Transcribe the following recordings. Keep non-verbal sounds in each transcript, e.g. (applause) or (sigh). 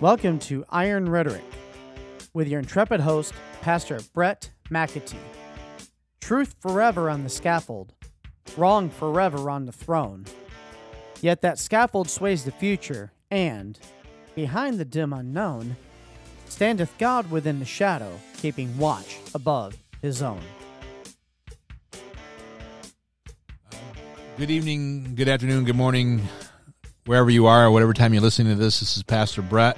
Welcome to Iron Rhetoric with your intrepid host, Pastor Bret McAtee. Truth forever on the scaffold, wrong forever on the throne. Yet that scaffold sways the future, and, behind the dim unknown, standeth God within the shadow, keeping watch above his own. Good evening, good afternoon, good morning, wherever you are, whatever time you're listening to this. This is Pastor Bret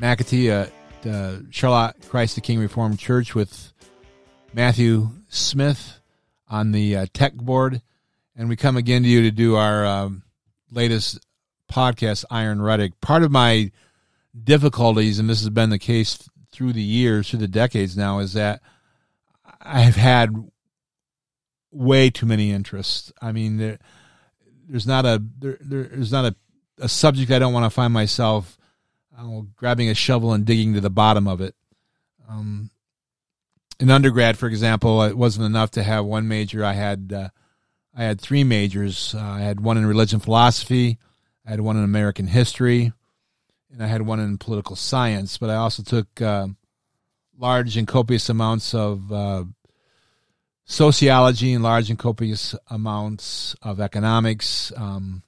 McAtee at uh, Charlotte Christ the King Reformed Church with Matthew Smith on the uh, tech board. And we come again to you to do our um, latest podcast, Iron Rhetoric. Part of my difficulties, and this has been the case through the years, through the decades now, is that I've had way too many interests. I mean, there, there's not a there, there's not a, a subject I don't want to find myself uh, grabbing a shovel and digging to the bottom of it. Um, in undergrad, for example, it wasn't enough to have one major. I had uh, I had three majors. Uh, I had one in religion philosophy, I had one in American history, and I had one in political science. But I also took uh, large and copious amounts of uh, sociology and large and copious amounts of economics. Um,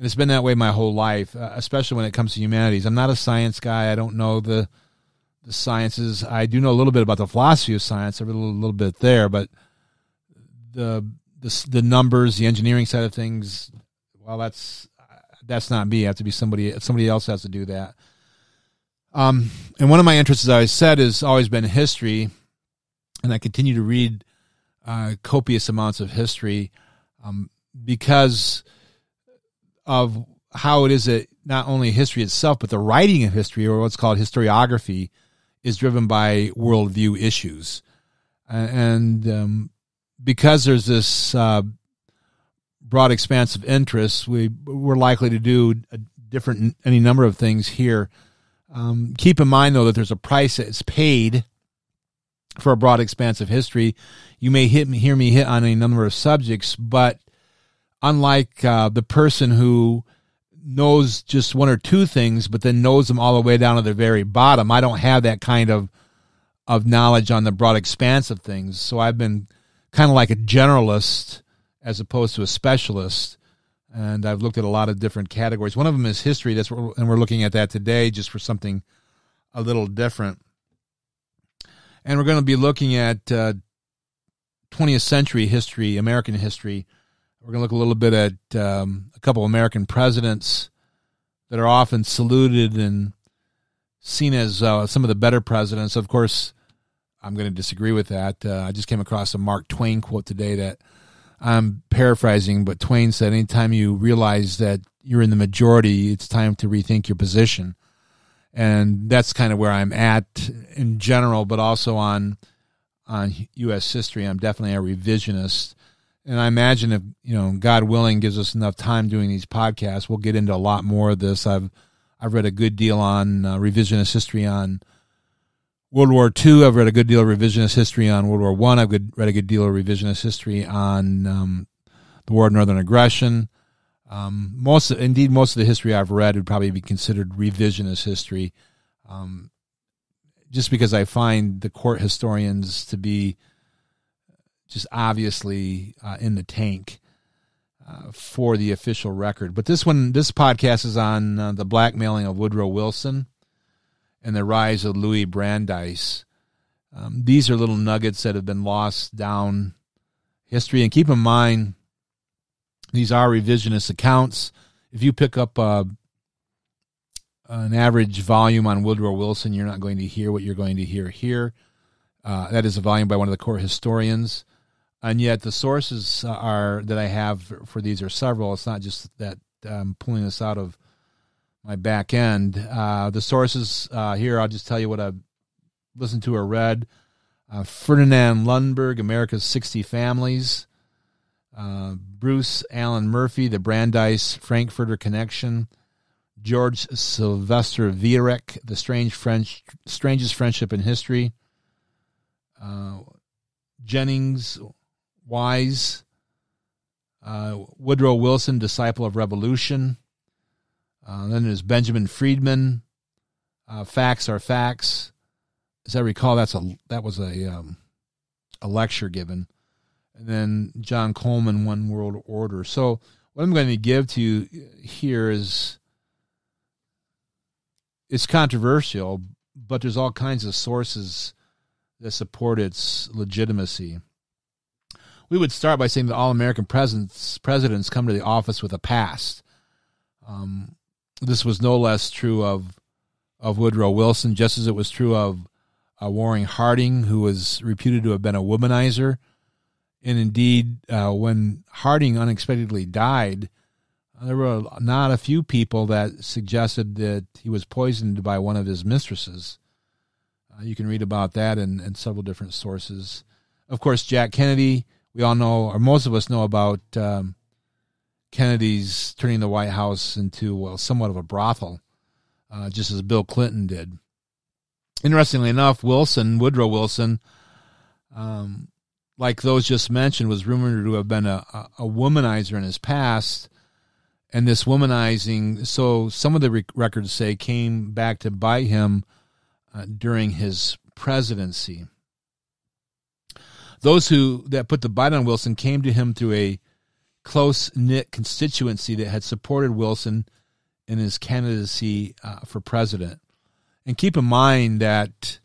and it's been that way my whole life, uh, especially when it comes to humanities. I'm not a science guy. I don't know the the sciences. I do know a little bit about the philosophy of science. I read a little, little bit there, but the, the the numbers, the engineering side of things, well, that's that's not me. I have to be somebody. Somebody else has to do that. Um, and one of my interests, as I said, has always been history and I continue to read uh, copious amounts of history um, because of how it is that not only history itself, but the writing of history, or what's called historiography, is driven by worldview issues. And um, because there's this uh, broad expanse of interest, we, we're likely to do a different, any number of things here. Um, keep in mind, though, that there's a price that's paid for a broad expanse of history. You may hit, hear me hit on a number of subjects, but unlike uh, the person who knows just one or two things, but then knows them all the way down to the very bottom, I don't have that kind of of knowledge on the broad expanse of things. So I've been kind of like a generalist as opposed to a specialist. And I've looked at a lot of different categories. One of them is history. That's what, and we're looking at that today, just for something a little different and we're going to be looking at uh, 20th century history, American history. We're going to look a little bit at um, a couple American presidents that are often saluted and seen as uh, some of the better presidents. Of course, I'm going to disagree with that. Uh, I just came across a Mark Twain quote today that I'm paraphrasing, but Twain said, Anytime you realize that you're in the majority, it's time to rethink your position and that's kind of where I'm at in general, but also on on U.S. history. I'm definitely a revisionist, and I imagine if you know God willing gives us enough time doing these podcasts, we'll get into a lot more of this. I've I've read a good deal on uh, revisionist history on World War II. I've read a good deal of revisionist history on World War One. I've read a good deal of revisionist history on um, the War of Northern Aggression. Um, most, indeed, most of the history I've read would probably be considered revisionist history, um, just because I find the court historians to be just obviously uh, in the tank uh, for the official record. But this one, this podcast is on uh, the blackmailing of Woodrow Wilson and the rise of Louis Brandeis. Um, these are little nuggets that have been lost down history, and keep in mind these are revisionist accounts. If you pick up uh, an average volume on Woodrow Wilson, you're not going to hear what you're going to hear here. Uh, that is a volume by one of the court historians, and yet the sources are that I have for these are several. It's not just that I'm pulling this out of my back end. Uh, the sources uh, here, I'll just tell you what I've listened to or read. Uh, Ferdinand Lundberg, America's 60 Families. Uh, Bruce Allen Murphy, The Brandeis Frankfurter Connection, George Sylvester Viereck, The Strange French, Strangest Friendship in History, uh, Jennings Wise, uh, Woodrow Wilson, Disciple of Revolution, Uh, then there's Benjamin Freedman. Uh, facts are facts. As I recall, that's a that was a um, a lecture given, and then John Coleman, One World Order. So what I'm going to give to you here is it's controversial, but there's all kinds of sources that support its legitimacy. We would start by saying that all American presidents presidents come to the office with a past. Um, this was no less true of of Woodrow Wilson, just as it was true of uh, Warren Harding, who was reputed to have been a womanizer. And indeed, uh, when Harding unexpectedly died, there were not a few people that suggested that he was poisoned by one of his mistresses. Uh, you can read about that in, in, several different sources. Of course, Jack Kennedy, we all know, or most of us know about um, Kennedy's turning the White House into, well, somewhat of a brothel, uh, just as Bill Clinton did. Interestingly enough, Wilson, Woodrow Wilson, um, like those just mentioned, was rumored to have been a, a, womanizer in his past and this womanizing so some of the records say came back to bite him uh, during his presidency those who that put the bite on wilson came to him through a close-knit constituency that had supported wilson in his candidacy uh, for president and keep in mind that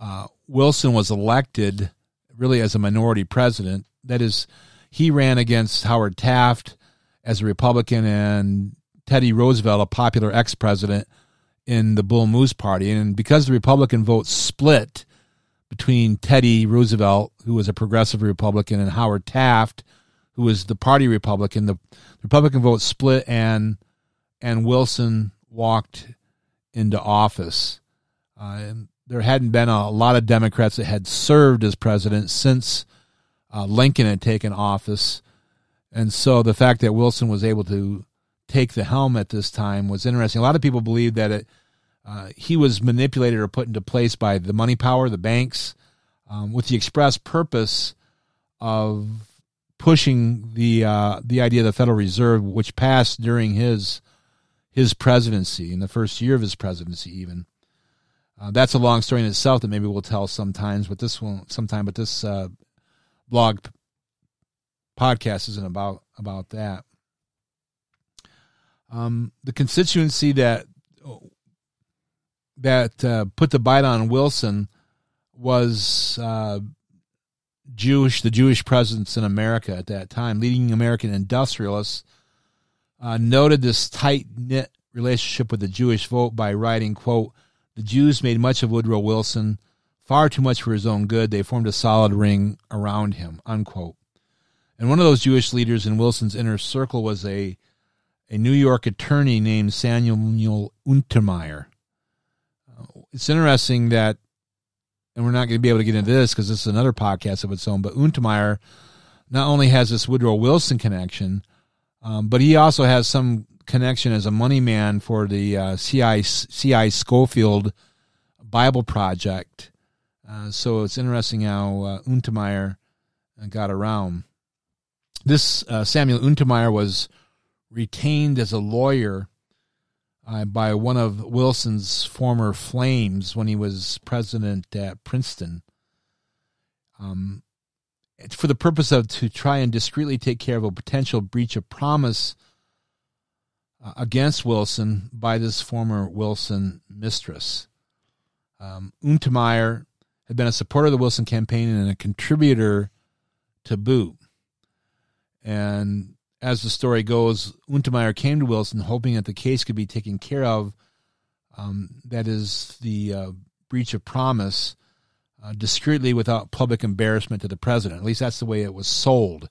uh, wilson was elected really as a minority president that is he ran against howard taft as a Republican and Teddy Roosevelt, a popular ex president in the Bull Moose Party. And because the Republican vote split between Teddy Roosevelt, who was a progressive Republican, and Howard Taft, who was the party Republican, the Republican vote split and and Wilson walked into office. Uh, and there hadn't been a, lot of Democrats that had served as president since uh, Lincoln had taken office. And so the fact that Wilson was able to take the helm at this time was interesting. A lot of people believe that it, uh, he was manipulated or put into place by the money power, the banks, um, with the express purpose of pushing the uh, the idea of the Federal Reserve, which passed during his his presidency in the first year of his presidency, even. Uh, that's a long story in itself that maybe we'll tell sometimes, but this won't sometime. But this uh, blog podcast isn't about about that. Um, the constituency that that uh, put the bite on Wilson was uh, Jewish, the Jewish presence in America at that time. Leading American industrialists uh, noted this tight knit relationship with the Jewish vote by writing, "quote The Jews made much of Woodrow Wilson, far too much for his own good. They formed a solid ring around him." Unquote. And one of those Jewish leaders in Wilson's inner circle was a, a New York attorney named Samuel Untermyer. It's interesting that, and we're not going to be able to get into this because this is another podcast of its own, but Untermyer not only has this Woodrow Wilson connection, um, but he also has some connection as a money man for the uh, C.I. C.I. Scofield Bible Project. Uh, so it's interesting how uh, Untermyer got around. This uh, Samuel Untermyer was retained as a lawyer uh, by one of Wilson's former flames when he was president at Princeton. Um, for the purpose of to try and discreetly take care of a potential breach of promise uh, against Wilson by this former Wilson mistress. Um, Untermyer had been a supporter of the Wilson campaign and a contributor to boot. And as the story goes, Untermyer came to Wilson hoping that the case could be taken care of. Um, that is the uh, breach of promise uh, discreetly without public embarrassment to the president. At least that's the way it was sold.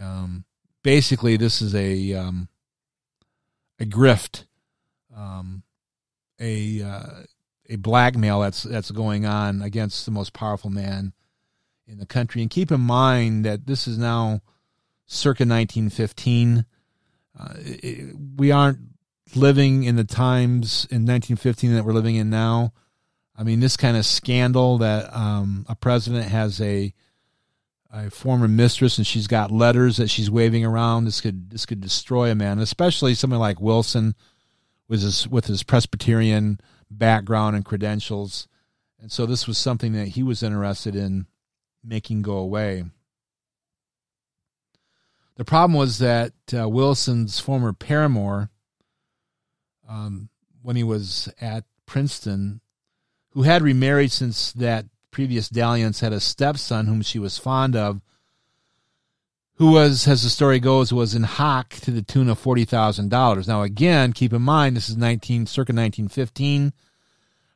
Um, basically, this is a um, a grift, um, a uh, a blackmail that's that's going on against the most powerful man in the country. And keep in mind that this is now circa 1915. Uh, it, we aren't living in the times in 1915 that we're living in now. I mean, this kind of scandal that um, a president has a a former mistress and she's got letters that she's waving around. This could this could destroy a man, especially someone like Wilson, with his with his Presbyterian background and credentials, and so this was something that he was interested in making go away. The problem was that uh, Wilson's former paramour, um, when he was at Princeton, who had remarried since that previous dalliance, had a stepson whom she was fond of, who was, as the story goes, was in hock to the tune of forty thousand dollars. Now, again, keep in mind this is nineteen circa nineteen fifteen.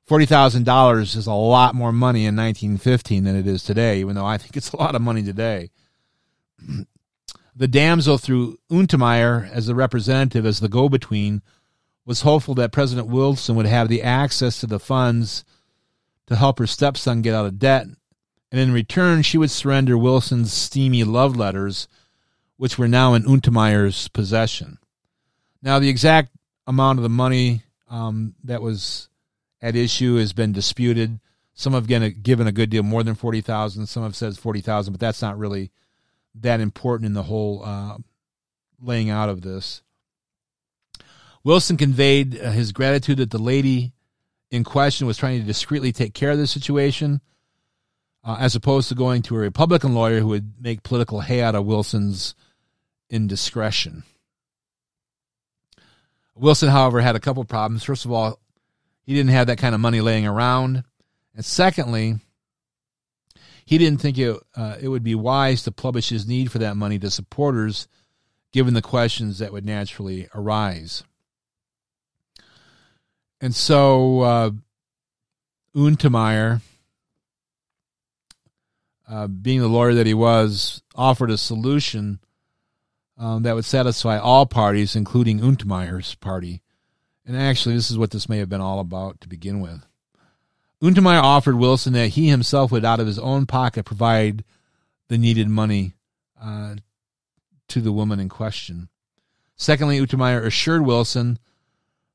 Forty thousand dollars is a lot more money in nineteen fifteen than it is today, even though I think it's a lot of money today. The damsel, through Untermyer as the representative, as the go-between, was hopeful that President Wilson would have the access to the funds to help her stepson get out of debt and in return she would surrender Wilson's steamy love letters, which were now in Untermyer's possession. Now, the exact amount of the money um, that was at issue has been disputed. Some have given a good deal more than forty thousand. Some have said forty thousand, but that's not really that important in the whole uh, laying out of this. Wilson conveyed uh, his gratitude that the lady in question was trying to discreetly take care of the situation uh, as opposed to going to a Republican lawyer who would make political hay out of Wilson's indiscretion. Wilson, however, had a couple problems. First of all, he didn't have that kind of money laying around. And secondly, he didn't think it, uh, it would be wise to publish his need for that money to supporters, given the questions that would naturally arise. And so uh, Untermyer uh, being the lawyer that he was, offered a solution um, that would satisfy all parties, including Untermyer's party. And actually, this is what this may have been all about to begin with. Untermyer offered Wilson that he himself would, out of his own pocket, provide the needed money uh, to the woman in question. Secondly, Untermyer assured Wilson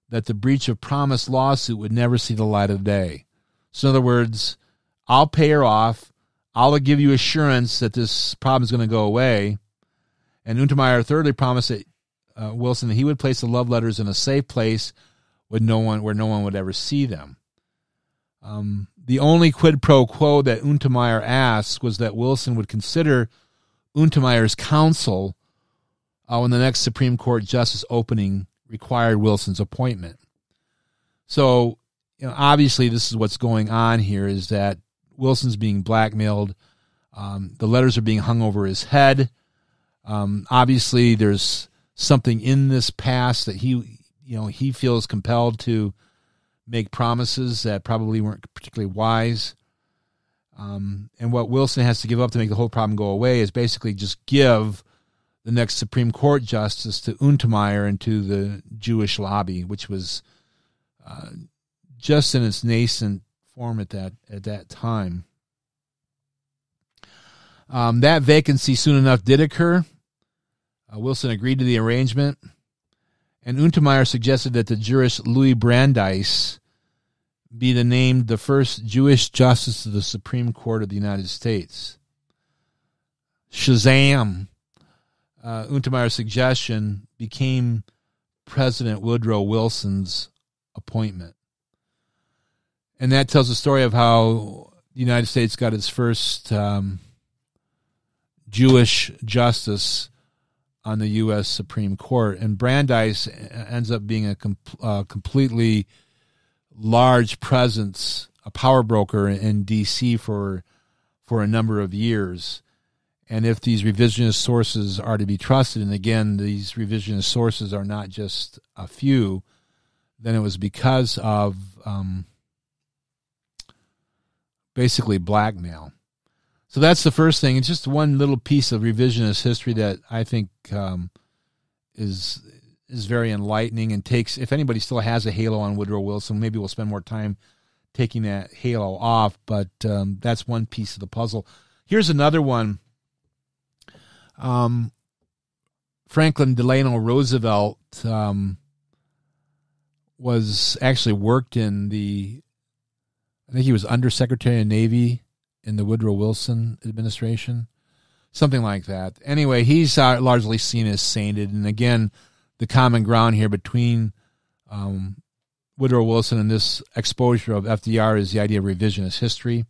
that the breach of promise lawsuit would never see the light of day. So, in other words, I'll pay her off I'll give you assurance that this problem is going to go away. And Untermyer thirdly promised that uh, Wilson that he would place the love letters in a safe place with no one where no one would ever see them. Um, the only quid pro quo that Untermyer asked was that Wilson would consider Untermyer's counsel uh, when the next Supreme Court justice opening required Wilson's appointment. So, you know, obviously, this is what's going on here: is that Wilson's being blackmailed. Um, the letters are being hung over his head. Um, obviously, there's something in this past that he, you know, he feels compelled to make promises that probably weren't particularly wise. Um, and what Wilson has to give up to make the whole problem go away is basically just give the next Supreme Court justice to Untermyer and to the Jewish lobby, which was uh, just in its nascent form at that at that time. Um, that vacancy soon enough did occur. Uh, Wilson agreed to the arrangement, and Untermyer suggested that the jurist Louis Brandeis be the named the first Jewish justice of the Supreme Court of the United States. Shazam! Uh, Untermyer's suggestion became President Woodrow Wilson's appointment and that tells the story of how the United States got its first um, Jewish justice on the U.S. Supreme Court. And Brandeis ends up being a com- uh, completely large presence, a power broker in D.C. for for a number of years. And if these revisionist sources are to be trusted, and again, these revisionist sources are not just a few, then it was because of um, basically blackmail. So that's the first thing. It's just one little piece of revisionist history that I think um, is is very enlightening and takes. If anybody still has a halo on Woodrow Wilson, maybe we'll spend more time taking that halo off. But um, that's one piece of the puzzle. Here's another one. Um, Franklin Delano Roosevelt um, was actually worked in the I think he was Undersecretary of Navy in the Woodrow Wilson administration, something like that. Anyway, he's uh, largely seen as sainted, and again, the common ground here between um, Woodrow Wilson and this exposure of FDR is the idea of revisionist history.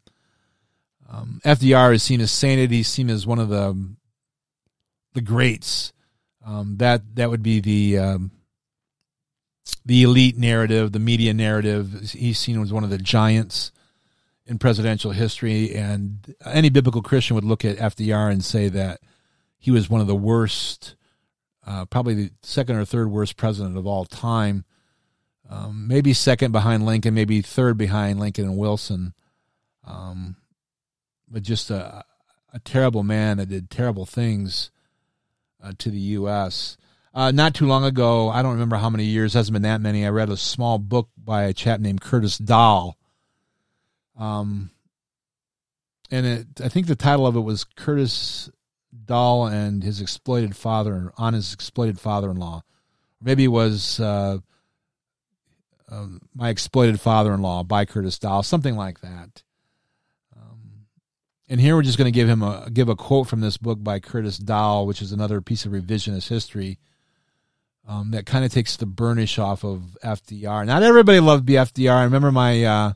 Um, FDR is seen as sainted. He's seen as one of the the greats. Um, that that would be the um, the elite narrative, the media narrative. He's seen as one of the giants in presidential history, and any biblical Christian would look at FDR and say that he was one of the worst, uh, probably the second or third worst president of all time. Um, maybe second behind Lincoln, maybe third behind Lincoln and Wilson. Um, but just a, a terrible man that did terrible things uh, to the U.S. Uh, not too long ago, I don't remember how many years, hasn't been that many. I read a small book by a chap named Curtis Dall. Um, and it, I think the title of it was Curtis Dall and his exploited father on his exploited father-in-law. Maybe it was uh, um, my exploited father-in-law by Curtis Dall, something like that. Um, and here we're just going to give him a give a quote from this book by Curtis Dall, which is another piece of revisionist history um, that kind of takes the burnish off of FDR. Not everybody loved FDR. I remember my uh,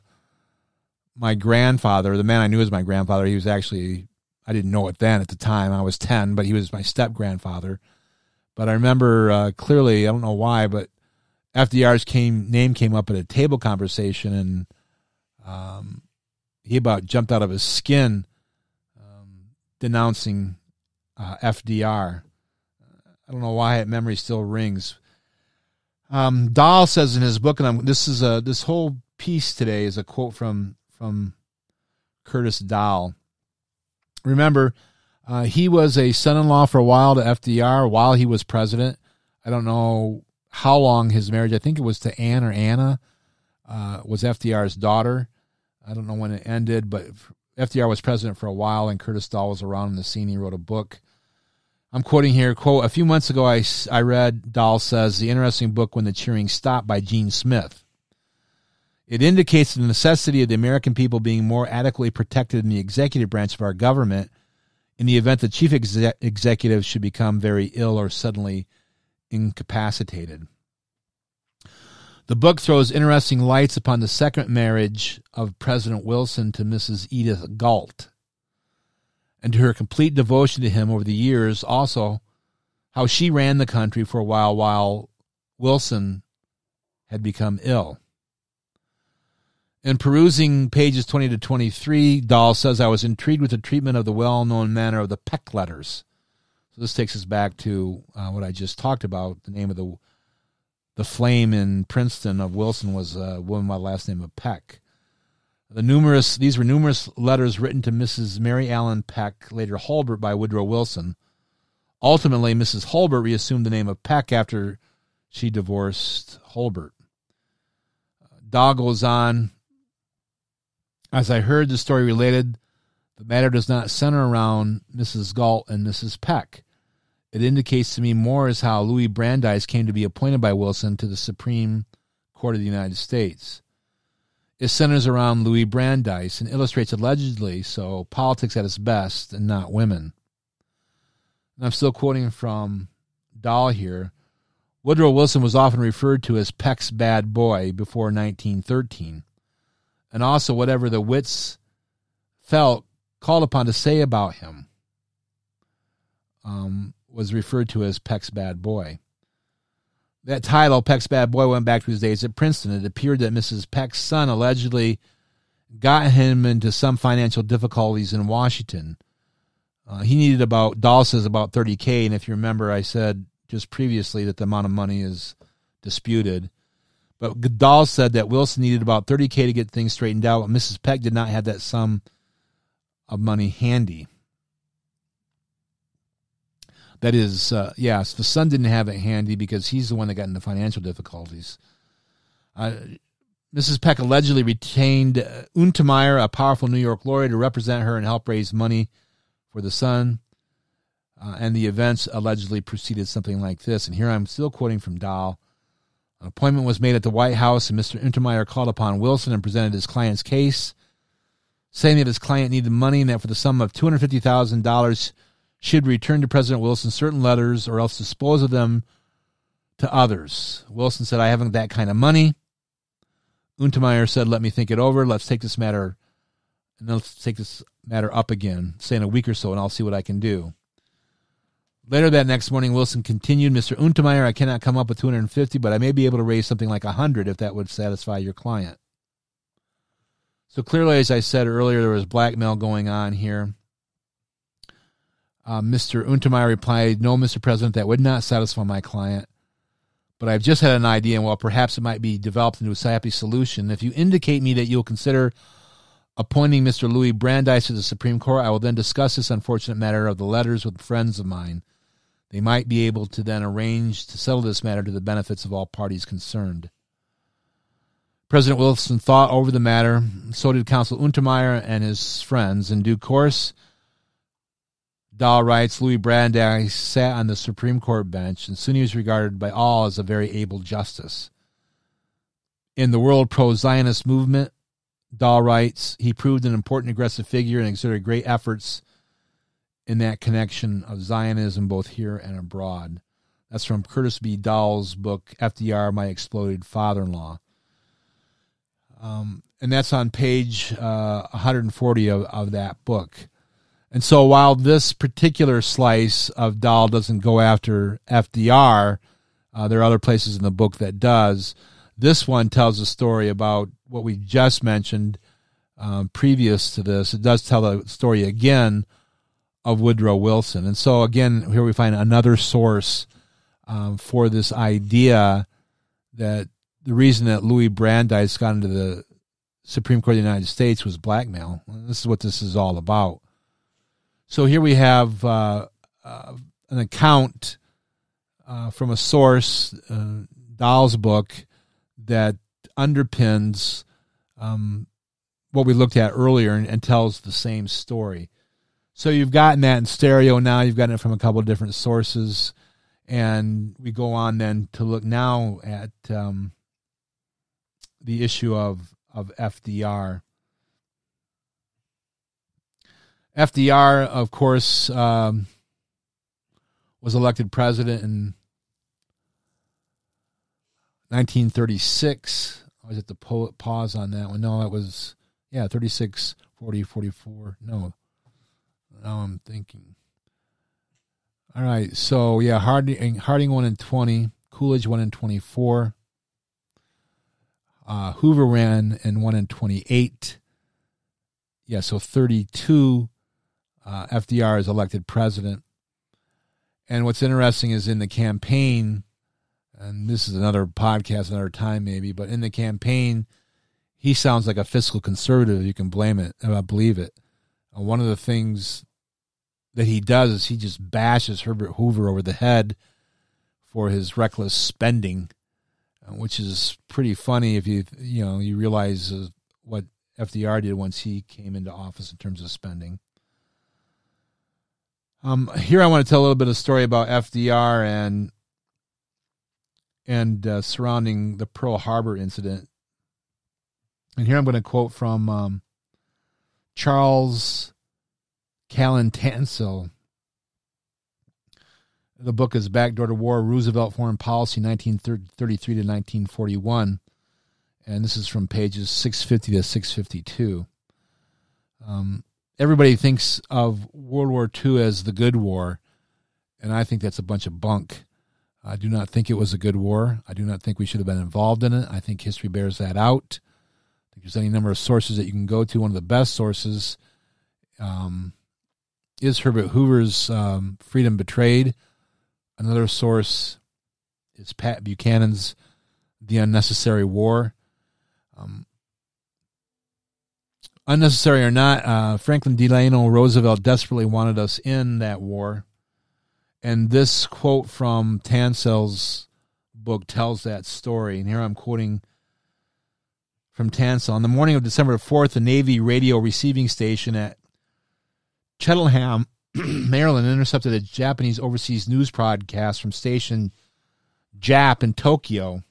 my grandfather, the man I knew as my grandfather. He was actually I didn't know it then at the time. I was ten, but he was my step grandfather. But I remember uh, clearly. I don't know why, but FDR's came name came up at a table conversation, and um, he about jumped out of his skin um, denouncing uh, FDR. I don't know why that memory still rings. Um, Dall says in his book, and I'm, this is a this whole piece today is a quote from from Curtis Dall. Remember, uh, he was a son-in-law for a while to FDR while he was president. I don't know how long his marriage. I think it was to Anne or Anna uh, was FDR's daughter. I don't know when it ended, but FDR was president for a while, and Curtis Dall was around in the scene. He wrote a book I'm quoting here, quote, a few months ago I, I read, Dall says, the interesting book When the Cheering Stopped by Gene Smith. It indicates the necessity of the American people being more adequately protected in the executive branch of our government in the event the chief exe- executive should become very ill or suddenly incapacitated. The book throws interesting lights upon the second marriage of President Wilson to Mrs. Edith Galt and to her complete devotion to him over the years, also how she ran the country for a while while Wilson had become ill. In perusing pages 20 to 23, Dall says, I was intrigued with the treatment of the well known manner of the Peck letters. So this takes us back to uh, what I just talked about. The name of the the flame in Princeton of Wilson was a woman by the last name of Peck. The numerous these were numerous letters written to Mrs. Mary Allen Peck, later Hulbert by Woodrow Wilson. Ultimately, Mrs. Hulbert reassumed the name of Peck after she divorced Hulbert. Dall goes on. As I heard the story related, the matter does not center around Mrs. Galt and Mrs. Peck. It indicates to me more as how Louis Brandeis came to be appointed by Wilson to the Supreme Court of the United States it centers around Louis Brandeis and illustrates allegedly so politics at its best and not women. And I'm still quoting from Dall here. Woodrow Wilson was often referred to as Peck's bad boy before 1913, and also whatever the wits felt called upon to say about him um, was referred to as Peck's bad boy. That title, Peck's Bad Boy, went back to his days at Princeton. It appeared that Mrs. Peck's son allegedly got him into some financial difficulties in Washington. Uh, he needed about, Dall says about 30K. And if you remember, I said just previously that the amount of money is disputed. But Dall said that Wilson needed about 30K to get things straightened out. But Mrs. Peck did not have that sum of money handy. That is, uh, yes, the son didn't have it handy because he's the one that got into financial difficulties. Uh, Mrs. Peck allegedly retained uh, Untermyer, a powerful New York lawyer, to represent her and help raise money for the son. Uh, and the events allegedly proceeded something like this. And here I'm still quoting from Dall. An appointment was made at the White House, and Mr. Untermyer called upon Wilson and presented his client's case, saying that his client needed money and that for the sum of $250,000, should return to President Wilson certain letters or else dispose of them to others. Wilson said, I haven't that kind of money. Untermyer said, Let me think it over. Let's take this matter and let's take this matter up again, say in a week or so, and I'll see what I can do. Later that next morning, Wilson continued, Mr. Untermyer, I cannot come up with 250, but I may be able to raise something like 100 if that would satisfy your client. So clearly, as I said earlier, there was blackmail going on here. Uh, Mr. Untermyer replied, No, Mr. President, that would not satisfy my client. But I've just had an idea, and well, perhaps it might be developed into a happy solution. If you indicate me that you'll consider appointing Mr. Louis Brandeis to the Supreme Court, I will then discuss this unfortunate matter of the letters with friends of mine. They might be able to then arrange to settle this matter to the benefits of all parties concerned. President Wilson thought over the matter. So did Counsel Untermyer and his friends. In due course, Dall writes Louis Brandeis sat on the Supreme Court bench, and soon he was regarded by all as a very able justice. In the world pro Zionist movement, Dall writes, he proved an important aggressive figure and exerted great efforts in that connection of Zionism both here and abroad. That's from Curtis B. Dall's book, FDR, My Exploded Father in Law. Um, and that's on page uh, 140 of, of that book. And so while this particular slice of Dall doesn't go after FDR, uh, there are other places in the book that does. This one tells a story about what we just mentioned um, previous to this. It does tell the story again of Woodrow Wilson. And so, again, here we find another source um, for this idea that the reason that Louis Brandeis got into the Supreme Court of the United States was blackmail. This is what this is all about. So here we have uh, uh, an account uh, from a source, uh, Dall's book, that underpins um, what we looked at earlier and, and, tells the same story. So you've gotten that in stereo now. You've gotten it from a couple of different sources, and we go on then to look now at um, the issue of of FDR. FDR, of course, um, was elected president in 1936. I was at the pause on that one. No, it was, yeah, 36, 40, 44. No, now I'm thinking. All right, so yeah, Harding, Harding won in 20, Coolidge won in 24, uh, Hoover ran and won in 28. Yeah, so 32 uh, FDR is elected president. And what's interesting is in the campaign, and this is another podcast, another time maybe, but in the campaign, he sounds like a fiscal conservative. You can blame it, uh, believe it. Uh, one of the things that he does is he just bashes Herbert Hoover over the head for his reckless spending, uh, which is pretty funny if you you know you realize uh, what FDR did once he came into office in terms of spending. Um, here I want to tell a little bit of story about FDR and and uh, surrounding the Pearl Harbor incident. And here I'm going to quote from um, Charles Callan Tansill. The book is Backdoor to War Roosevelt Foreign Policy 1933 to 1941. And this is from pages 650 to 652. Um, everybody thinks of World War II as the good war, and I think that's a bunch of bunk. I do not think it was a good war. I do not think we should have been involved in it. I think history bears that out. I think there's any number of sources that you can go to. One of the best sources um, is Herbert Hoover's um, Freedom Betrayed. Another source is Pat Buchanan's The Unnecessary War. Um, unnecessary or not, uh, Franklin Delano Roosevelt desperately wanted us in that war. And this quote from Tansill's book tells that story. And here I'm quoting from Tansill. On the morning of December 4th, the Navy radio receiving station at Cheltenham, (clears throat) Maryland, intercepted a Japanese overseas news broadcast from station JAP in Tokyo,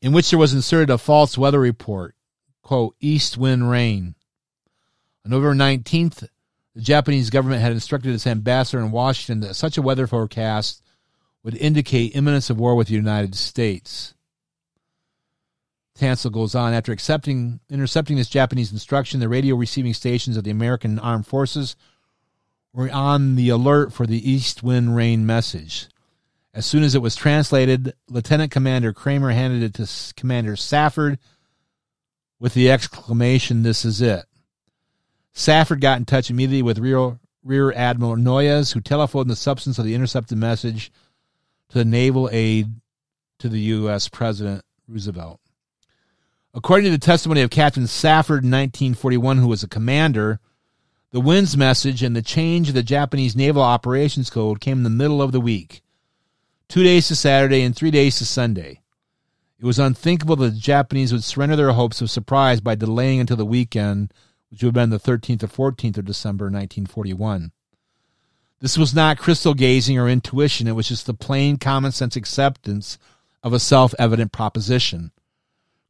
in which there was inserted a false weather report quote, east wind rain. On November 19th, the Japanese government had instructed its ambassador in Washington that such a weather forecast would indicate imminence of war with the United States. Tansill goes on after accepting intercepting this Japanese instruction, the radio receiving stations of the American Armed Forces were on the alert for the east wind rain message. As soon as it was translated, Lieutenant Commander Kramer handed it to Commander Safford with the exclamation, This is it. Safford got in touch immediately with Rear, Rear Admiral Noyes, who telephoned the substance of the intercepted message to the naval aide to the U.S. President Roosevelt. According to the testimony of Captain Safford in 1941, who was a commander, the wind's message and the change of the Japanese Naval Operations Code came in the middle of the week two days to Saturday and three days to Sunday. It was unthinkable that the Japanese would surrender their hopes of surprise by delaying until the weekend, which would have been the 13th or 14th of December 1941. This was not crystal gazing or intuition, it was just the plain common sense acceptance of a self evident proposition.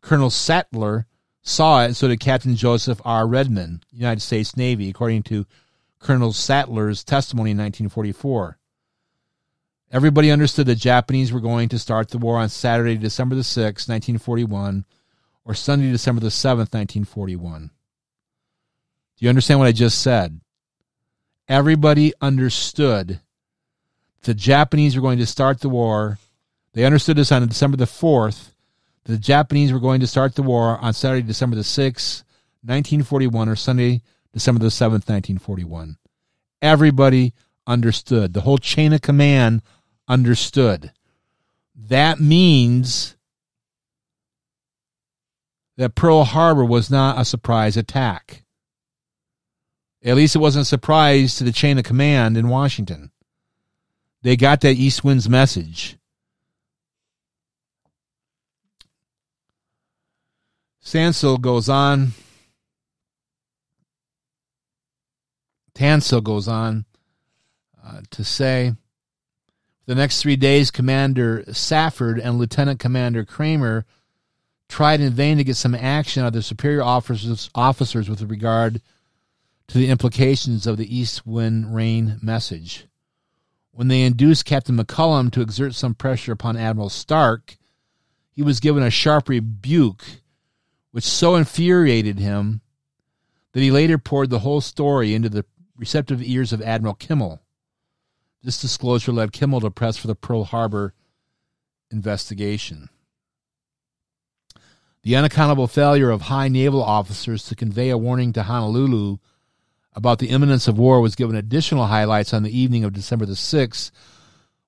Colonel Sadtler saw it, so did Captain Joseph R. Redman, United States Navy, according to Colonel Sadtler's testimony in 1944. Everybody understood the Japanese were going to start the war on Saturday, December the 6th, 1941, or Sunday, December the 7th, 1941. Do you understand what I just said? Everybody understood the Japanese were going to start the war. They understood this on December the 4th. The Japanese were going to start the war on Saturday, December the 6th, 1941, or Sunday, December the 7th, 1941. Everybody understood. The whole chain of command understood. That means that Pearl Harbor was not a surprise attack. At least it wasn't a surprise to the chain of command in Washington. They got that East Wind's message. Sansel goes on. Tansill goes on uh, to say the next three days, Commander Safford and Lieutenant Commander Kramer tried in vain to get some action out of their superior officers, officers with regard to the implications of the east wind rain message. When they induced Captain McCollum to exert some pressure upon Admiral Stark, he was given a sharp rebuke, which so infuriated him that he later poured the whole story into the receptive ears of Admiral Kimmel. This disclosure led Kimmel to press for the Pearl Harbor investigation. The unaccountable failure of high naval officers to convey a warning to Honolulu about the imminence of war was given additional highlights on the evening of December the 6th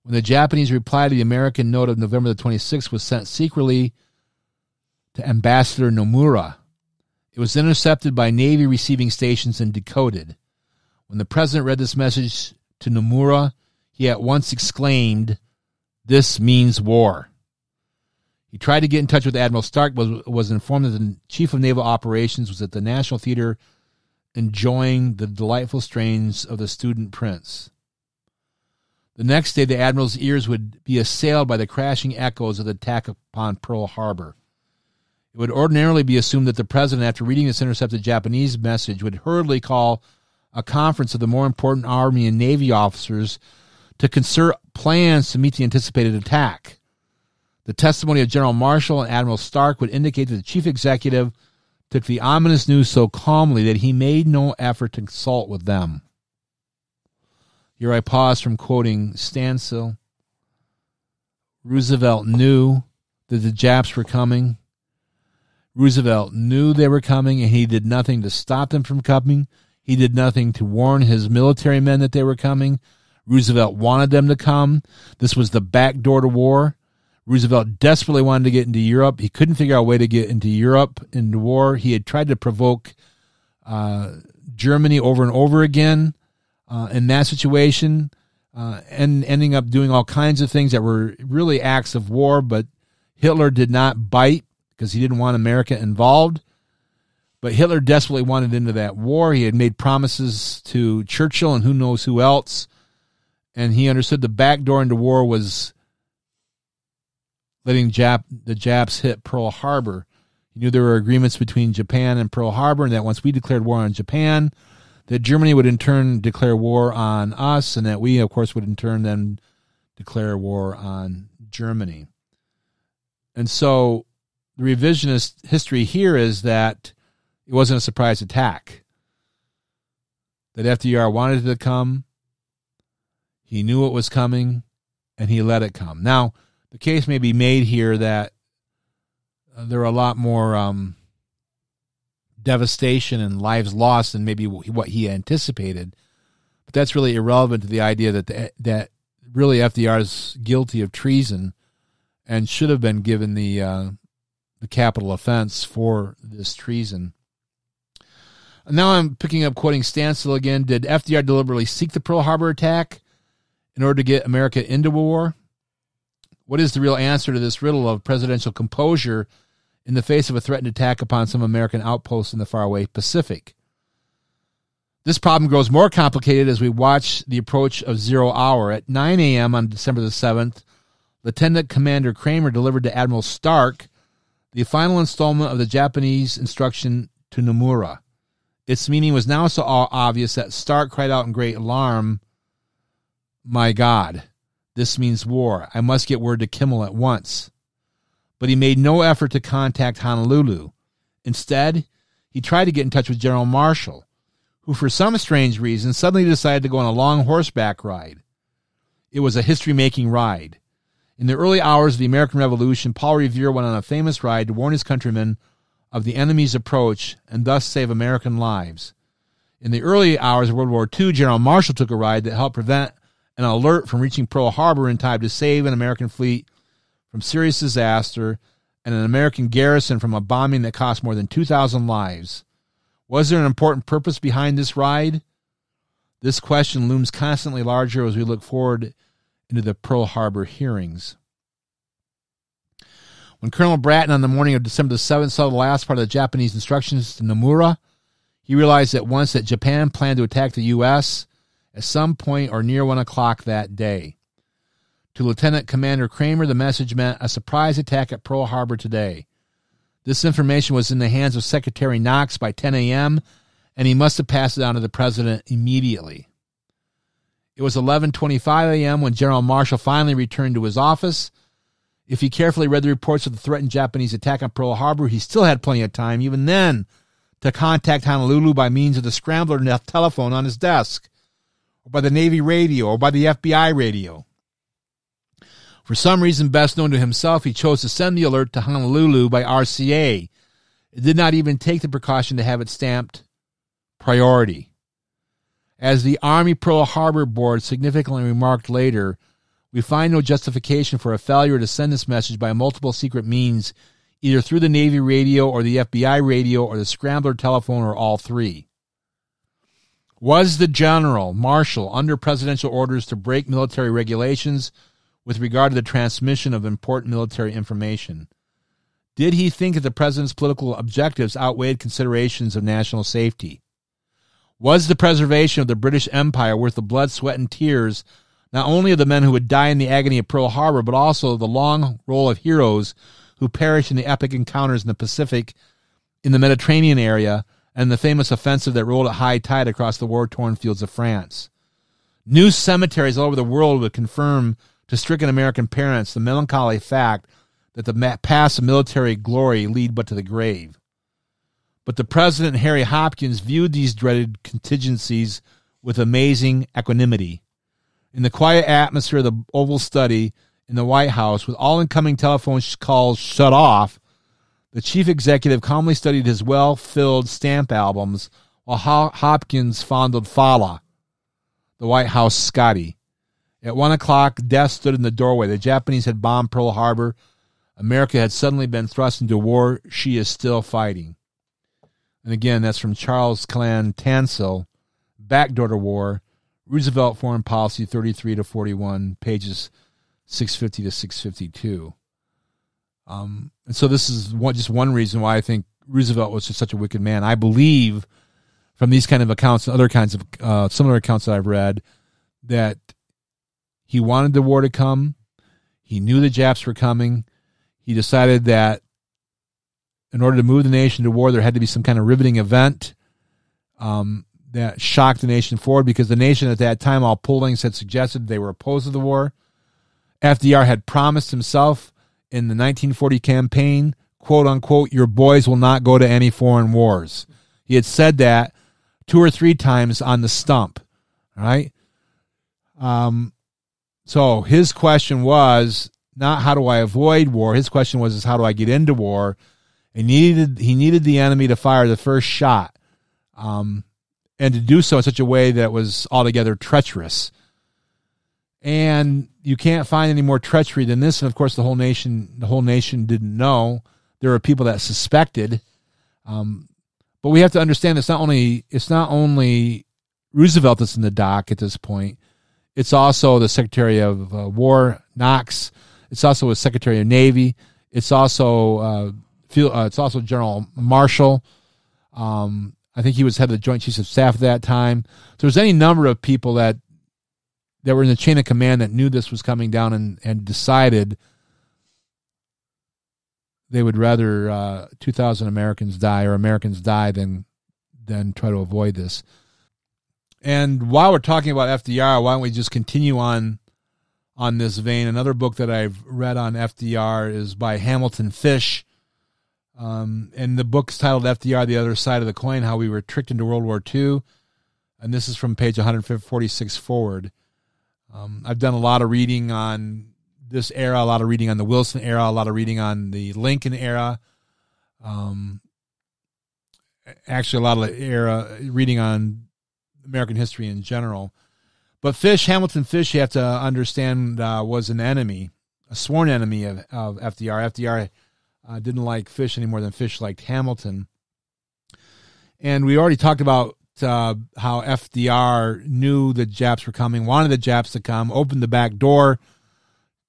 when the Japanese reply to the American note of November the 26th was sent secretly to Ambassador Nomura. It was intercepted by Navy receiving stations and decoded. When the president read this message to Nomura, he at once exclaimed, This means war. He tried to get in touch with Admiral Stark, but was informed that the chief of naval operations was at the National Theater enjoying the delightful strains of the student prince. The next day, the admiral's ears would be assailed by the crashing echoes of the attack upon Pearl Harbor. It would ordinarily be assumed that the president, after reading this intercepted Japanese message, would hurriedly call a conference of the more important Army and Navy officers to concert plans to meet the anticipated attack. The testimony of General Marshall and Admiral Stark would indicate that the chief executive took the ominous news so calmly that he made no effort to consult with them. Here I pause from quoting Stansel. Roosevelt knew that the Japs were coming. Roosevelt knew they were coming, and he did nothing to stop them from coming. He did nothing to warn his military men that they were coming. Roosevelt wanted them to come. This was the back door to war. Roosevelt desperately wanted to get into Europe. He couldn't figure out a way to get into Europe into war. He had tried to provoke uh, Germany over and over again uh, in that situation, uh, and ending up doing all kinds of things that were really acts of war. But Hitler did not bite because he didn't want America involved. But Hitler desperately wanted into that war. He had made promises to Churchill and who knows who else and he understood the back door into war was letting Jap the Japs hit Pearl Harbor. He knew there were agreements between Japan and Pearl Harbor, and that once we declared war on Japan, that Germany would in turn declare war on us, and that we, of course, would in turn then declare war on Germany. And so the revisionist history here is that it wasn't a surprise attack. That FDR wanted it to come, he knew it was coming, and he let it come. Now, the case may be made here that uh, there are a lot more um, devastation and lives lost than maybe what he anticipated. But that's really irrelevant to the idea that the, that really FDR is guilty of treason and should have been given the uh, the capital offense for this treason. Now I'm picking up quoting Tansill again. Did FDR deliberately seek the Pearl Harbor attack in order to get America into war? What is the real answer to this riddle of presidential composure in the face of a threatened attack upon some American outposts in the faraway Pacific? This problem grows more complicated as we watch the approach of zero hour. At 9 a.m. on December the 7th, Lieutenant Commander Kramer delivered to Admiral Stark the final installment of the Japanese instruction to Nomura. Its meaning was now so obvious that Stark cried out in great alarm, My God, this means war. I must get word to Kimmel at once. But he made no effort to contact Honolulu. Instead, he tried to get in touch with General Marshall, who, for some strange reason, suddenly decided to go on a long horseback ride. It was a history making ride. In the early hours of the American Revolution, Paul Revere went on a famous ride to warn his countrymen of the enemy's approach and thus save American lives. In the early hours of World War II, General Marshall took a ride that helped prevent an alert from reaching Pearl Harbor in time to save an American fleet from serious disaster and an American garrison from a bombing that cost more than 2,000 lives. Was there an important purpose behind this ride? This question looms constantly larger as we look forward into the Pearl Harbor hearings. When Colonel Bratton on the morning of December the 7th saw the last part of the Japanese instructions to Nomura, he realized at once that Japan planned to attack the U.S. at some point or near 1 o'clock that day. To Lieutenant Commander Kramer, the message meant a surprise attack at Pearl Harbor today. This information was in the hands of Secretary Knox by 10 a.m., and he must have passed it on to the president immediately. It was 11:25 a.m. when General Marshall finally returned to his office. If he carefully read the reports of the threatened Japanese attack on Pearl Harbor, he still had plenty of time, even then, to contact Honolulu by means of the scrambler telephone on his desk, or by the Navy radio, or by the FBI radio. For some reason best known to himself, he chose to send the alert to Honolulu by RCA. It did not even take the precaution to have it stamped priority. As the Army Pearl Harbor Board significantly remarked later, we find no justification for a failure to send this message by multiple secret means, either through the Navy radio or the FBI radio or the scrambler telephone or all three. Was the General Marshall under presidential orders to break military regulations with regard to the transmission of important military information? Did he think that the president's political objectives outweighed considerations of national safety? Was the preservation of the British Empire worth the blood, sweat, and tears not only of the men who would die in the agony of Pearl Harbor, but also the long roll of heroes who perished in the epic encounters in the Pacific, in the Mediterranean area, and the famous offensive that rolled at high tide across the war torn fields of France? New cemeteries all over the world would confirm to stricken American parents the melancholy fact that the of military glory lead but to the grave. But the president, Harry Hopkins, viewed these dreaded contingencies with amazing equanimity. In the quiet atmosphere of the Oval Study in the White House, with all incoming telephone calls shut off, the chief executive calmly studied his well filled stamp albums while Hopkins fondled Fala, the White House Scotty. At one o'clock, death stood in the doorway. The Japanese had bombed Pearl Harbor. America had suddenly been thrust into war. She is still fighting. And again, that's from Charles Callan Tansill, Backdoor to War, Roosevelt Foreign Policy 33 to 41, pages 650 to 652. Um, and so this is one, just one reason why I think Roosevelt was just such a wicked man. I believe from these kind of accounts and other kinds of uh, similar accounts that I've read that he wanted the war to come. He knew the Japs were coming. He decided that in order to move the nation to war, there had to be some kind of riveting event um, that shocked the nation forward because the nation at that time, all pollings had suggested they were opposed to the war. FDR had promised himself in the 1940 campaign, quote unquote, your boys will not go to any foreign wars. He had said that two or three times on the stump. Right. Um, so his question was not how do I avoid war. His question was is how do I get into war? He needed he needed the enemy to fire the first shot, um, and to do so in such a way that was altogether treacherous. And you can't find any more treachery than this. And of course, the whole nation the whole nation didn't know. There were people that suspected. Um, but we have to understand it's not only it's not only Roosevelt that's in the dock at this point. It's also the Secretary of uh, War Knox. It's also a Secretary of Navy. It's also uh, field, uh, it's also General Marshall. Um, I think he was head of the Joint Chiefs of Staff at that time. So there's any number of people that that were in the chain of command that knew this was coming down and, and decided they would rather uh, 2,000 Americans die or Americans die than than try to avoid this. And while we're talking about FDR, why don't we just continue on on this vein? Another book that I've read on FDR is by Hamilton Fish. Um, and the book's titled FDR, The Other Side of the Coin How We Were Tricked into World War II. And this is from page 146 forward. Um, I've done a lot of reading on this era, a lot of reading on the Wilson era, a lot of reading on the Lincoln era. Um, actually, a lot of era reading on American history in general. But Fish, Hamilton Fish, you have to understand, uh, was an enemy, a sworn enemy of, of FDR. FDR uh, didn't like Fish any more than Fish liked Hamilton. And we already talked about uh, how FDR knew the Japs were coming, wanted the Japs to come, opened the back door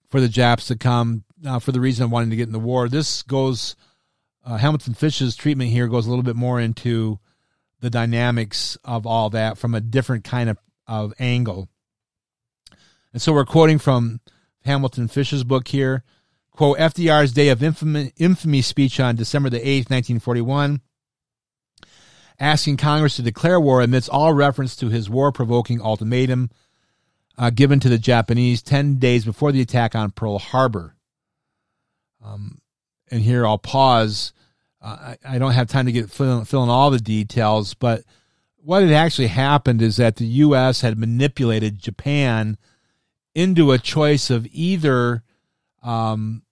for the Japs to come uh, for the reason of wanting to get in the war. This goes, uh, Hamilton Fish's treatment here goes a little bit more into the dynamics of all that from a different kind of, of angle. And so we're quoting from Hamilton Fish's book here. Quote, FDR's day of infamy, infamy speech on December the 8th, 1941, asking Congress to declare war amidst all reference to his war provoking ultimatum uh, given to the Japanese 10 days before the attack on Pearl Harbor. Um, and here I'll pause uh, I, I, don't have time to get fill, fill in all the details, but what had actually happened is that the U.S. had manipulated Japan into a choice of either um,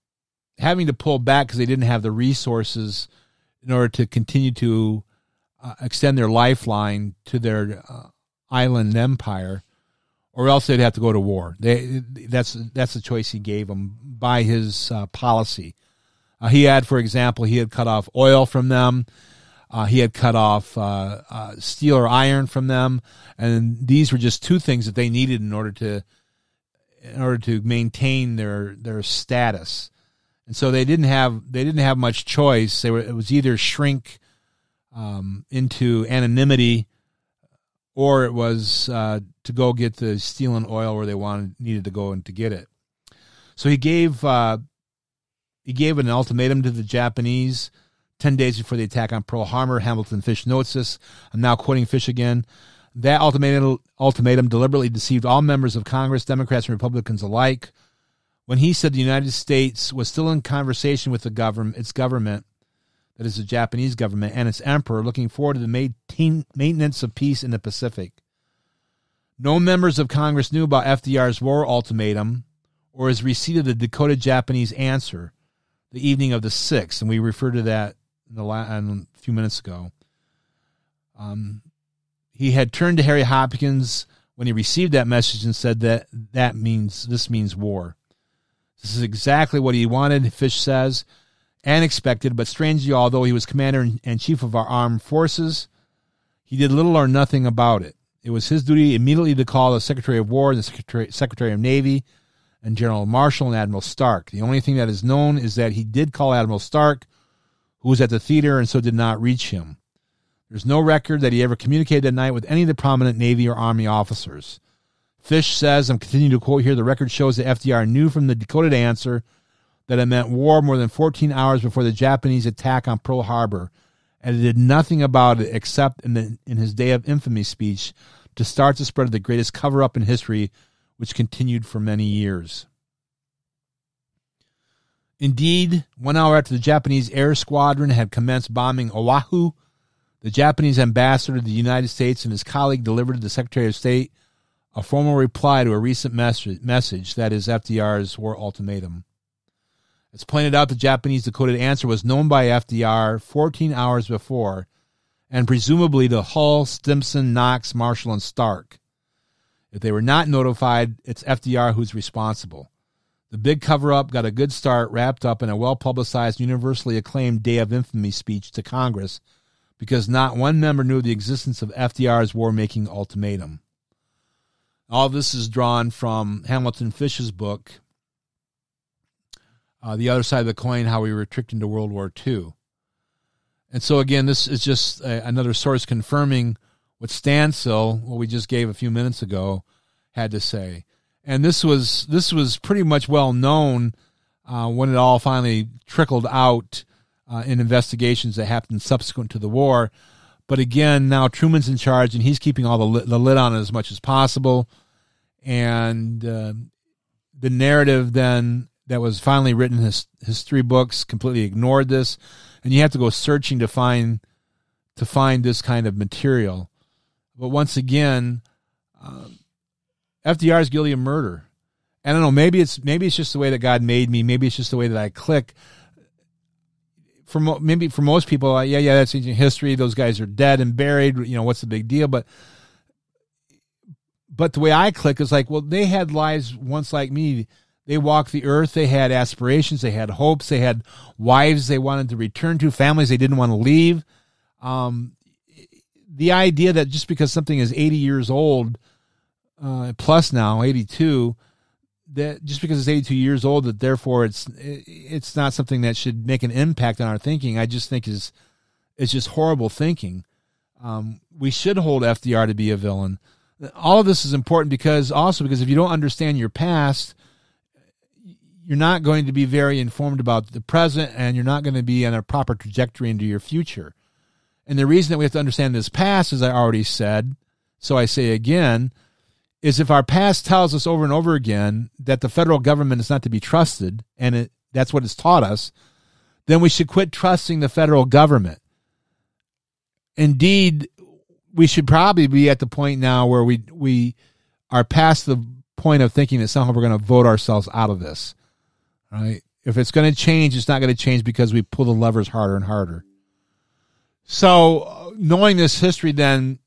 having to pull back because they didn't have the resources in order to continue to uh, extend their lifeline to their uh, island empire, or else they'd have to go to war. They, that's that's the choice he gave them by his uh, policy. Uh, he had, for example, he had cut off oil from them. Uh, he had cut off uh, steel or iron from them, and these were just two things that they needed in order to in order to maintain their their status. And so they didn't have they didn't have much choice. They were it was either shrink um, into anonymity, or it was uh, to go get the steel and oil where they wanted needed to go and to get it. So he gave uh, he gave an ultimatum to the Japanese 10 days before the attack on Pearl Harbor. Hamilton Fish notes this. I'm now quoting Fish again. That ultimatum, ultimatum deliberately deceived all members of Congress, Democrats and Republicans alike. When he said the United States was still in conversation with the government, its government, that is the Japanese government, and its emperor, looking forward to the maintenance of peace in the Pacific. No members of Congress knew about FDR's war ultimatum or his receipt of the decoded Japanese answer the evening of the 6th, and we referred to that in the la- a few minutes ago. Um, he had turned to Harry Hopkins when he received that message and said that that means this means war. This is exactly what he wanted, Fish says, and expected, but strangely, although he was commander and chief of our armed forces, he did little or nothing about it. It was his duty immediately to call the Secretary of War and the Secretary, Secretary of Navy and General Marshall and Admiral Stark. The only thing that is known is that he did call Admiral Stark, who was at the theater and so did not reach him. There's no record that he ever communicated that night with any of the prominent Navy or Army officers. Fish says, I'm continuing to quote here, the record shows that FDR knew from the decoded answer that it meant war more than 14 hours before the Japanese attack on Pearl Harbor, and did nothing about it except in, the, in his Day of Infamy speech to start the spread of the greatest cover up in history which continued for many years. Indeed, one hour after the Japanese air squadron had commenced bombing Oahu, the Japanese ambassador to the United States and his colleague delivered to the Secretary of State a formal reply to a recent message that is FDR's war ultimatum. As pointed out, the Japanese decoded answer was known by FDR 14 hours before, and presumably to Hull, Stimson, Knox, Marshall, and Stark. If they were not notified, it's FDR who's responsible. The big cover up got a good start, wrapped up in a well publicized, universally acclaimed Day of Infamy speech to Congress because not one member knew the existence of FDR's war making ultimatum. All this is drawn from Hamilton Fish's book, uh, The Other Side of the Coin How We Were Tricked into World War II. And so, again, this is just a, another source confirming what Tansill, what we just gave a few minutes ago, had to say and this was this was pretty much well known uh, when it all finally trickled out uh, in investigations that happened subsequent to the war. But again, now Truman's in charge, and he's keeping all the li- the lid on it as much as possible. And uh, the narrative then that was finally written in his his three books completely ignored this, and you have to go searching to find to find this kind of material. But once again. Um, FDR is guilty of murder. I don't know. Maybe it's maybe it's just the way that God made me. Maybe it's just the way that I click. For mo- maybe for most people, yeah, yeah, that's ancient history. Those guys are dead and buried. You know, what's the big deal? But but the way I click is like, well, they had lives once like me. They walked the earth. They had aspirations. They had hopes. They had wives they wanted to return to, families they didn't want to leave. Um, the idea that just because something is 80 years old uh, plus now, 82, that just because it's 82 years old, that therefore it's it's not something that should make an impact on our thinking. I just think is it's just horrible thinking. Um, we should hold FDR to be a villain. All of this is important because also because if you don't understand your past, you're not going to be very informed about the present, and you're not going to be on a proper trajectory into your future. And the reason that we have to understand this past, as I already said, so I say again, is if our past tells us over and over again that the federal government is not to be trusted, and it, that's what it's taught us, then we should quit trusting the federal government. Indeed, we should probably be at the point now where we we are past the point of thinking that somehow we're going to vote ourselves out of this. Right? If it's going to change, it's not going to change because we pull the levers harder and harder. So, knowing this history, then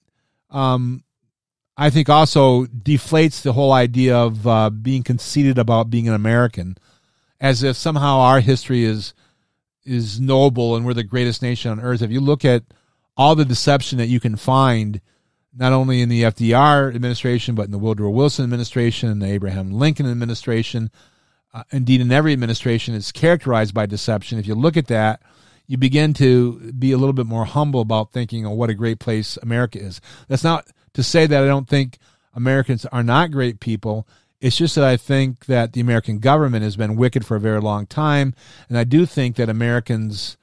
um, I think also deflates the whole idea of uh, being conceited about being an American, as if somehow our history is is noble and we're the greatest nation on earth. If you look at all the deception that you can find, not only in the FDR administration, but in the Woodrow Wilson administration, the Abraham Lincoln administration, uh, indeed in every administration, is characterized by deception. If you look at that, you begin to be a little bit more humble about thinking, "Oh, what a great place America is." That's not to say that I don't think Americans are not great people. It's just that I think that the American government has been wicked for a very long time. And I do think that Americans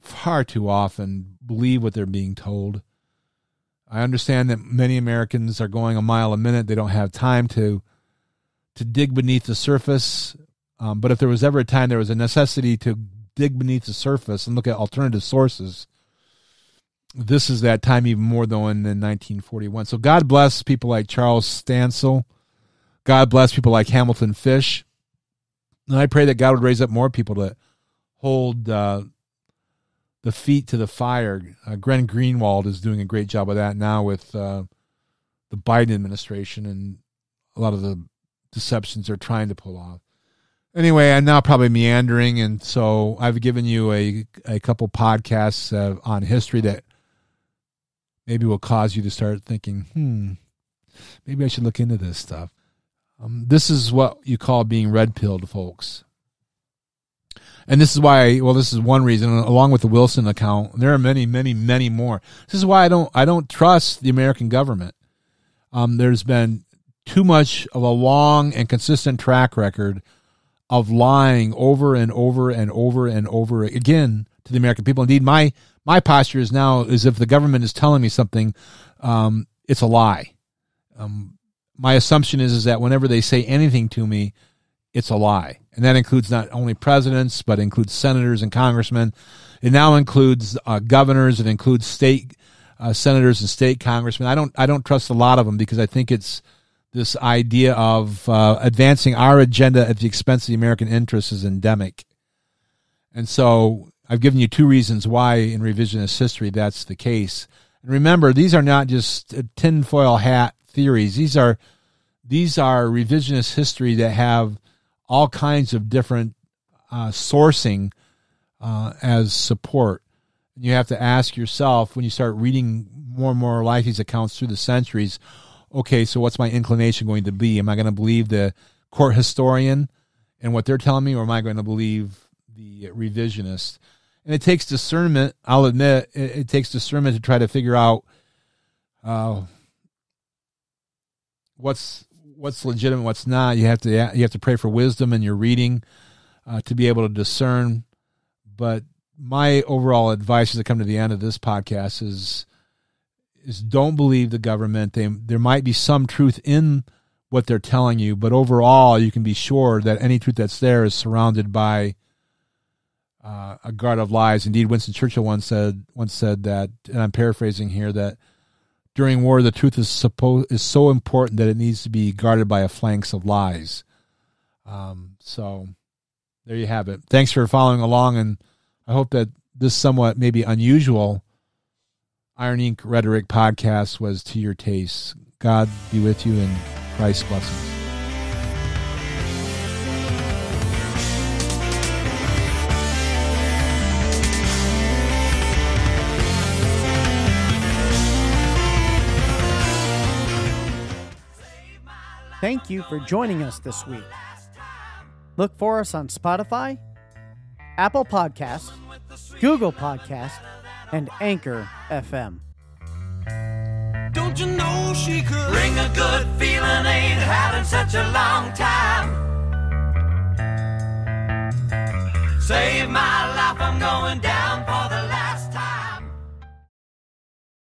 far too often believe what they're being told. I understand that many Americans are going a mile a minute. They don't have time to to dig beneath the surface. Um, but if there was ever a time there was a necessity to dig beneath the surface and look at alternative sources, this is that time even more though in, in 1941. So God bless people like Charles Tansill. God bless people like Hamilton Fish. And I pray that God would raise up more people to hold uh, the feet to the fire. Uh, Glenn Greenwald is doing a great job of that now with uh, the Biden administration and a lot of the deceptions they're trying to pull off. Anyway, I'm now probably meandering, and so I've given you a a couple podcasts uh, on history that maybe will cause you to start thinking, hmm, maybe I should look into this stuff. Um, this is what you call being red pilled, folks. And this is why, well, this is one reason, along with the Wilson account, there are many, many, many more. This is why I don't, I don't trust the American government. Um, there's been too much of a long and consistent track record of lying over and over and over and over again to the American people. Indeed, my my posture is now is if the government is telling me something, um, it's a lie. Um, my assumption is is that whenever they say anything to me, it's a lie. And that includes not only presidents, but includes senators and congressmen. It now includes uh, governors. It includes state uh, senators and state congressmen. I don't I don't trust a lot of them because I think it's this idea of uh, advancing our agenda at the expense of the American interests is endemic. And so I've given you two reasons why in revisionist history that's the case. And remember, these are not just tinfoil hat theories. These are these are revisionist history that have all kinds of different uh, sourcing uh, as support. And you have to ask yourself when you start reading more and more like these accounts through the centuries. Okay, so what's my inclination going to be? Am I going to believe the court historian and what they're telling me, or am I going to believe the revisionist? And it takes discernment. I'll admit it, it takes discernment to try to figure out uh, what's what's legitimate, what's not. You have to you have to pray for wisdom in your reading uh, to be able to discern. But my overall advice as I come to the end of this podcast is is don't believe the government. They, there might be some truth in what they're telling you, but overall, you can be sure that any truth that's there is surrounded by uh, a guard of lies. Indeed, Winston Churchill once said once said that, and I'm paraphrasing here that during war, the truth is supposed is so important that it needs to be guarded by a phalanx of lies. Um, so there you have it. Thanks for following along, and I hope that this somewhat maybe unusual Iron Ink Rhetoric podcast was to your taste. God be with you and Christ's blessings. Thank you for joining us this week. Look for us on Spotify, Apple Podcasts, Google Podcasts, and Anchor FM. Don't you know she could bring a good feeling? Ain't had in such a long time. Save my life, I'm going down for the